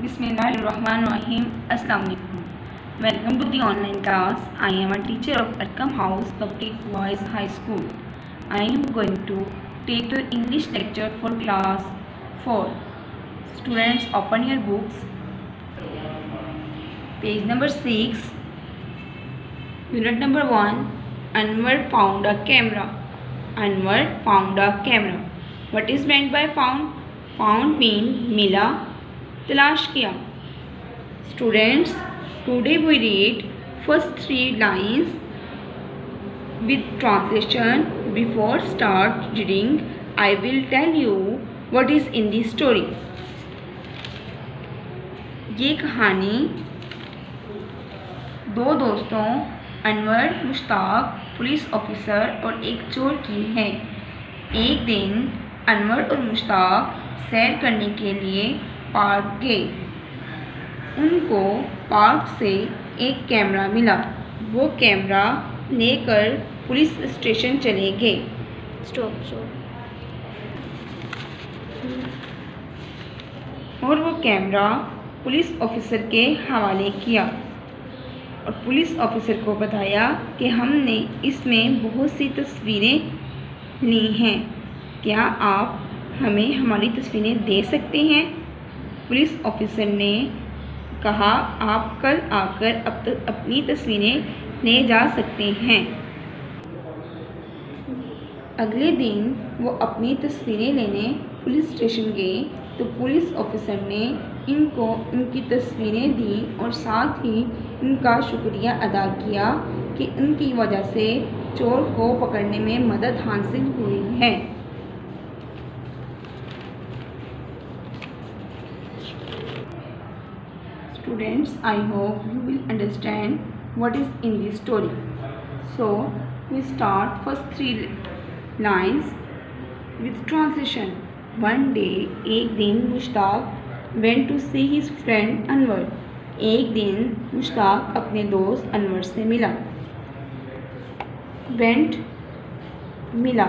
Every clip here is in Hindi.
बिसमीम अलकुम welcome to the online class. I am a teacher of अटकम house public boys high school I am going to take your English lecture for class four students open your books page number six unit number one Anwar found a camera Anwar found a camera what is meant by found found mean मिला तलाश किया। Students today we read first three lines with translation before start reading. I will tell you what is in the story. ये कहानी दो दोस्तों, अनवर, मुश्ताक, पुलिस ऑफिसर और एक चोर की है। एक दिन अनवर और मुश्ताक सैर करने के लिए पार्क गए उनको पार्क से एक कैमरा मिला। वो कैमरा लेकर पुलिस स्टेशन चले गए। स्टॉप स्टॉप और वो कैमरा पुलिस ऑफिसर के हवाले किया। और पुलिस ऑफिसर को बताया कि हमने इसमें बहुत सी तस्वीरें ली हैं। क्या आप हमें हमारी तस्वीरें दे सकते हैं? पुलिस ऑफिसर ने कहा, आप कल आकर अब तक अपनी तस्वीरें ले जा सकते हैं। अगले दिन वो अपनी तस्वीरें लेने पुलिस स्टेशन गए तो पुलिस ऑफिसर ने इनको, उनकी तस्वीरें दी और साथ ही इनका शुक्रिया अदा किया कि इनकी वजह से चोर को पकड़ने में मदद हासिल हुई है। Students i hope you will understand what is in this story so we start first three lines with translation one day एक दिन Mushtaq went to see his friend Anwar एक दिन मुश्ताक अपने दोस्त अनवर से मिला went मिला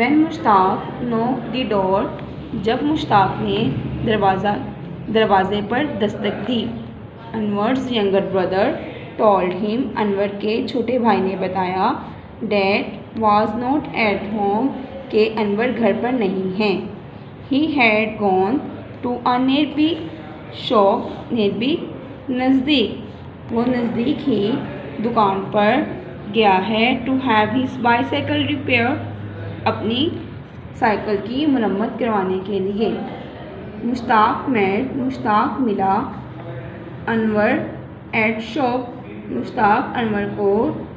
when Mushtaq knocked the door जब मुश्ताक ने दरवाज़ा दरवाजे पर दस्तक दी। Anwar's younger brother told him, Anwar के छोटे भाई ने बताया, dad was not at home के अनवर घर पर नहीं हैं। He had gone to a nearby shop, nearby नज़दीक। वो नज़दीक ही दुकान पर गया है to have his bicycle repair अपनी साइकिल की मरम्मत करवाने के लिए। मुश्ताक मेट मुश्ताक मिला, अनवर एट शॉप, मुश्ताक अनवर को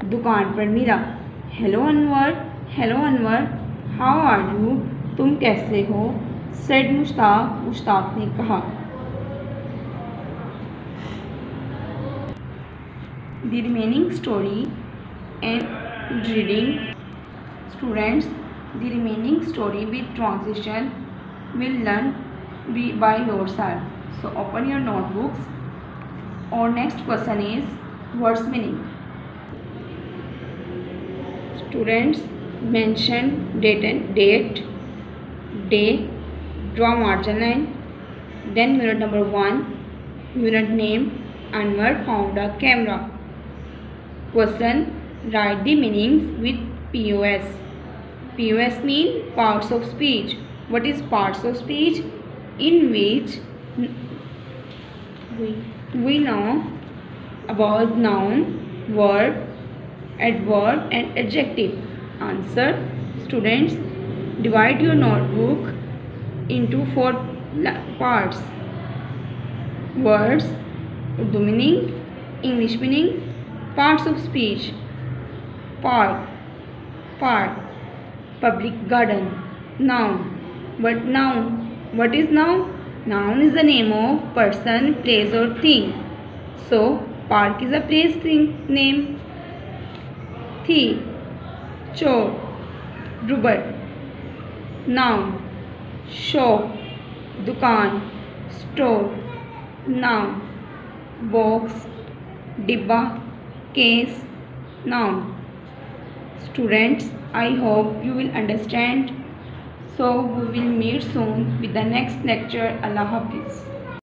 दुकान पर मिला। Hello Anwar hello Anwar, how are you? तुम कैसे हो? सेड मुश्ताक मुश्ताक ने कहा। The remaining story and reading students, the remaining story with translation will learn be by yourself. So open your notebooks. Our next question is words meaning? Students mention date and date. Day draw margin line. Then unit number 1 unit name Anwar found a camera. Question write the meanings with POS POS mean parts of speech. What is parts of speech in which we, know about noun, verb, adverb and adjective. Answer Students, divide your notebook into four parts. Words, Urdu meaning, English meaning, parts of speech, park, park, public garden, noun. but noun? What is noun? Noun is the name of person, place or thing. So, park is a place thing name. Thief, chore, rubber. Noun, shop, dukan, store. Noun, box, dibba, case. Noun. Students, I hope you will understand so we will meet soon with the next lecture. Allah Hafiz.